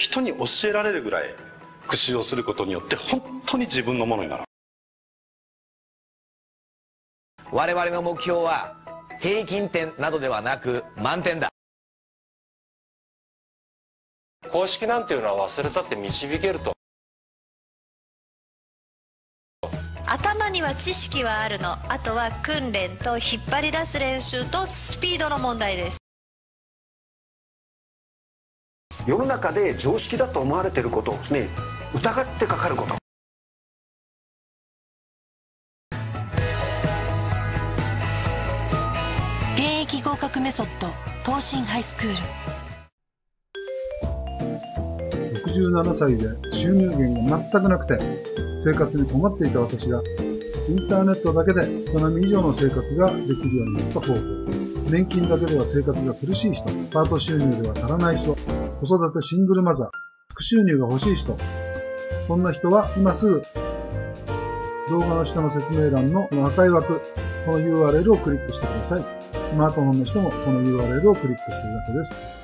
人に教えられるぐらい復習をすることによって本当に自分のものになる。我々の目標は平均点などではなく満点だ。公式なんていうのは忘れたって導けると。頭には知識はあるの。あとは訓練と引っ張り出す練習とスピードの問題です世の中で常識だと思われていることをですね疑ってかかること。現役合格メソッド東進ハイスクール。67歳で収入源が全くなくて生活に困っていた私がインターネットだけで営み以上の生活ができるようになった方法年金だけでは生活が苦しい人パート収入では足らない人子育てシングルマザー副収入が欲しい人そんな人は今すぐ動画の下の説明欄の赤い枠この URL をクリックしてください。スマートフォンの人もこの URL をクリックするだけです。